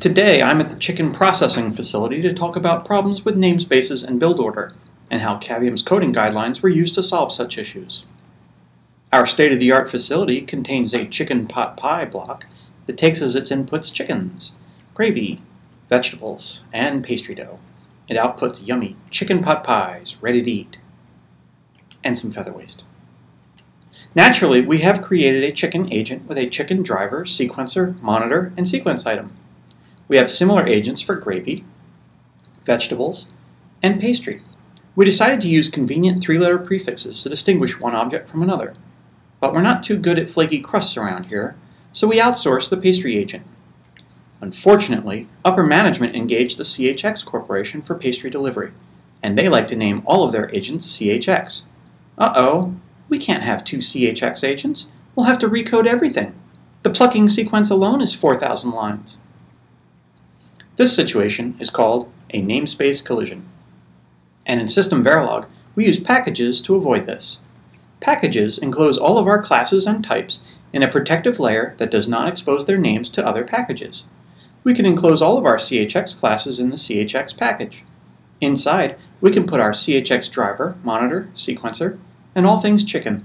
Today I'm at the chicken processing facility to talk about problems with namespaces and build order, and how Cavium's coding guidelines were used to solve such issues. Our state-of-the-art facility contains a chicken pot pie block that takes as its inputs chickens, gravy, vegetables, and pastry dough. It outputs yummy chicken pot pies, ready to eat, and some feather waste. Naturally, we have created a chicken agent with a chicken driver, sequencer, monitor, and sequence item. We have similar agents for gravy, vegetables, and pastry. We decided to use convenient three-letter prefixes to distinguish one object from another. But we're not too good at flaky crusts around here, so we outsourced the pastry agent. Unfortunately, upper management engaged the CHX Corporation for pastry delivery, and they like to name all of their agents CHX. Uh-oh, we can't have two CHX agents. We'll have to recode everything. The plucking sequence alone is 4,000 lines. This situation is called a namespace collision. And in System Verilog, we use packages to avoid this. Packages enclose all of our classes and types in a protective layer that does not expose their names to other packages. We can enclose all of our CHX classes in the CHX package. Inside, we can put our CHX driver, monitor, sequencer, and all things chicken.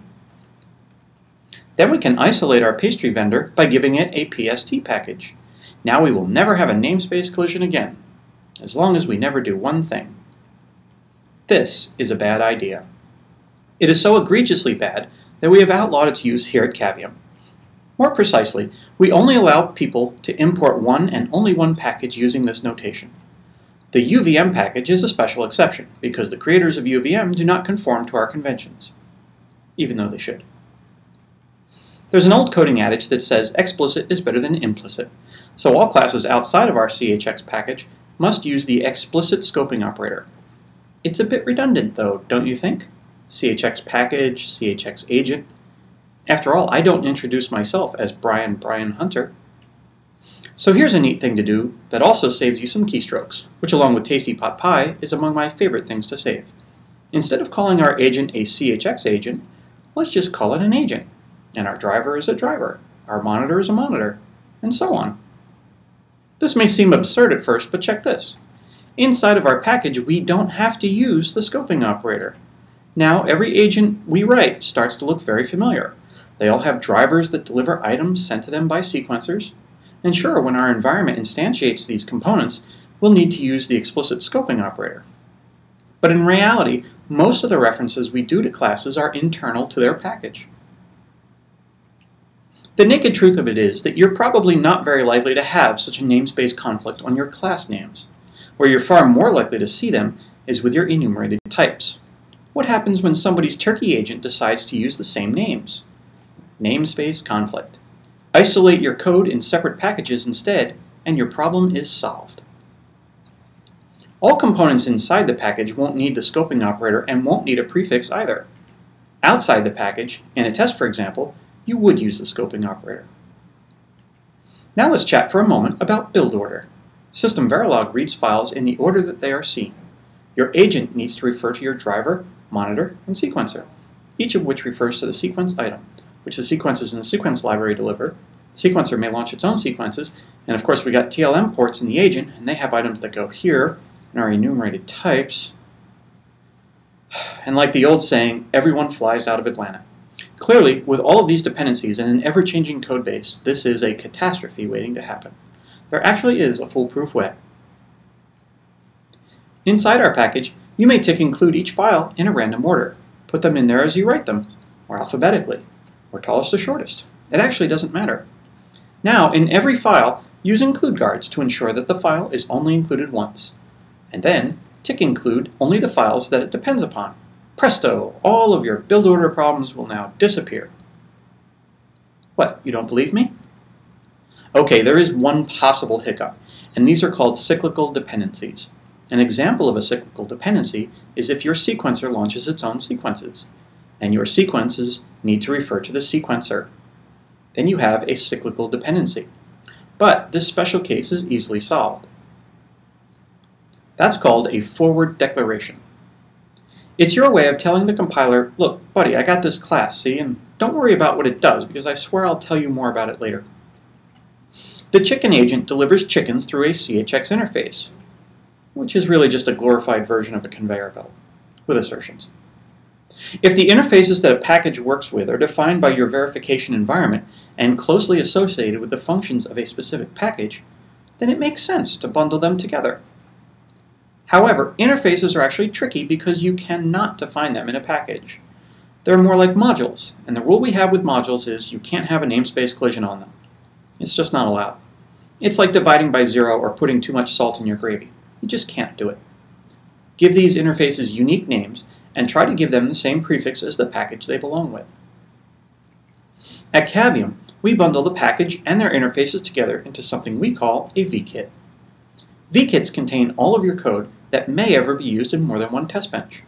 Then we can isolate our pastry vendor by giving it a PST package. Now we will never have a namespace collision again, as long as we never do one thing. This is a bad idea. It is so egregiously bad that we have outlawed its use here at Cavium. More precisely, we only allow people to import one and only one package using this notation. The UVM package is a special exception because the creators of UVM do not conform to our conventions, even though they should. There's an old coding adage that says explicit is better than implicit, so all classes outside of our CHX package must use the explicit scoping operator. It's a bit redundant though, don't you think? CHX package, CHX agent. After all, I don't introduce myself as Brian Brian Hunter. So here's a neat thing to do that also saves you some keystrokes, which along with Tasty Pot Pie is among my favorite things to save. Instead of calling our agent a CHX agent, let's just call it an agent and our driver is a driver, our monitor is a monitor, and so on. This may seem absurd at first, but check this. Inside of our package, we don't have to use the scoping operator. Now, every agent we write starts to look very familiar. They all have drivers that deliver items sent to them by sequencers. And sure, when our environment instantiates these components, we'll need to use the explicit scoping operator. But in reality, most of the references we do to classes are internal to their package. The naked truth of it is that you're probably not very likely to have such a namespace conflict on your class names. Where you're far more likely to see them is with your enumerated types. What happens when somebody's turkey agent decides to use the same names? Namespace conflict. Isolate your code in separate packages instead, and your problem is solved. All components inside the package won't need the scoping operator and won't need a prefix either. Outside the package, in a test for example, you would use the scoping operator. Now let's chat for a moment about build order. System Verilog reads files in the order that they are seen. Your agent needs to refer to your driver, monitor, and sequencer, each of which refers to the sequence item, which the sequences in the sequence library deliver. The sequencer may launch its own sequences, and of course we got TLM ports in the agent, and they have items that go here in our enumerated types. And like the old saying, everyone flies out of Atlanta. Clearly, with all of these dependencies and an ever-changing code base, this is a catastrophe waiting to happen. There actually is a foolproof way. Inside our package, you may tick include each file in a random order. Put them in there as you write them, or alphabetically, or tallest to shortest. It actually doesn't matter. Now, in every file, use include guards to ensure that the file is only included once. And then, tick include only the files that it depends upon. Presto, all of your build order problems will now disappear. What, you don't believe me? Okay, there is one possible hiccup, and these are called cyclical dependencies. An example of a cyclical dependency is if your sequencer launches its own sequences, and your sequences need to refer to the sequencer. Then you have a cyclical dependency. But this special case is easily solved. That's called a forward declaration. It's your way of telling the compiler, look, buddy, I got this class, see, and don't worry about what it does, because I swear I'll tell you more about it later. The chicken agent delivers chickens through a CHX interface, which is really just a glorified version of a conveyor belt, with assertions. If the interfaces that a package works with are defined by your verification environment and closely associated with the functions of a specific package, then it makes sense to bundle them together. However, interfaces are actually tricky because you cannot define them in a package. They're more like modules, and the rule we have with modules is you can't have a namespace collision on them. It's just not allowed. It's like dividing by zero or putting too much salt in your gravy. You just can't do it. Give these interfaces unique names and try to give them the same prefix as the package they belong with. At Cavium, we bundle the package and their interfaces together into something we call a vkit. Vkits contain all of your code that may ever be used in more than one test bench.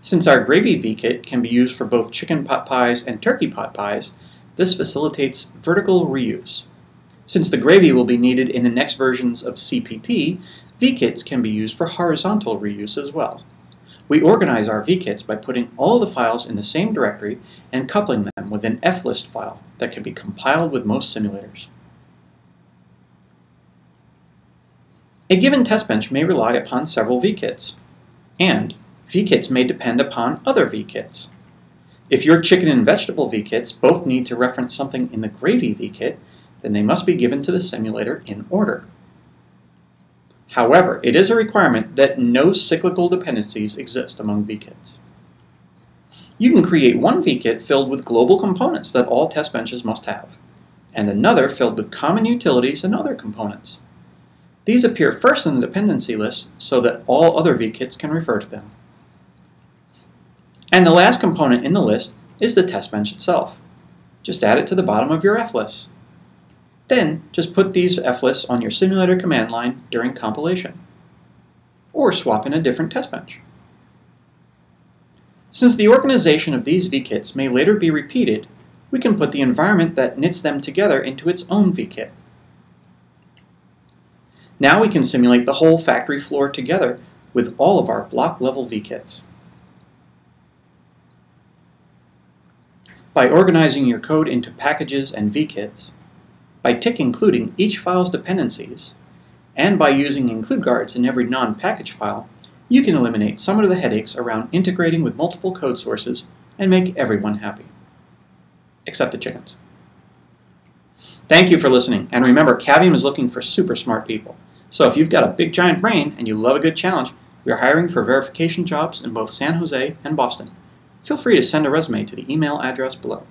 Since our gravy vkit can be used for both chicken pot pies and turkey pot pies, this facilitates vertical reuse. Since the gravy will be needed in the next versions of CPP, vkits can be used for horizontal reuse as well. We organize our vkits by putting all the files in the same directory and coupling them with an flist file that can be compiled with most simulators. A given test bench may rely upon several vkits, and vkits may depend upon other vkits. If your chicken and vegetable vkits both need to reference something in the gravy vkit, then they must be given to the simulator in order. However, it is a requirement that no cyclical dependencies exist among vkits. You can create one vkit filled with global components that all test benches must have, and another filled with common utilities and other components. These appear first in the dependency list so that all other vkits can refer to them. And the last component in the list is the test bench itself. Just add it to the bottom of your flist. Then, just put these flists on your simulator command line during compilation. Or swap in a different test bench. Since the organization of these vkits may later be repeated, we can put the environment that knits them together into its own vkit. Now we can simulate the whole factory floor together with all of our block-level vkits. By organizing your code into packages and vkits, by tick including each file's dependencies, and by using include guards in every non-package file, you can eliminate some of the headaches around integrating with multiple code sources and make everyone happy. Except the chickens. Thank you for listening, and remember, Cavium is looking for super smart people. So if you've got a big giant brain and you love a good challenge, we are hiring for verification jobs in both San Jose and Boston. Feel free to send a resume to the email address below.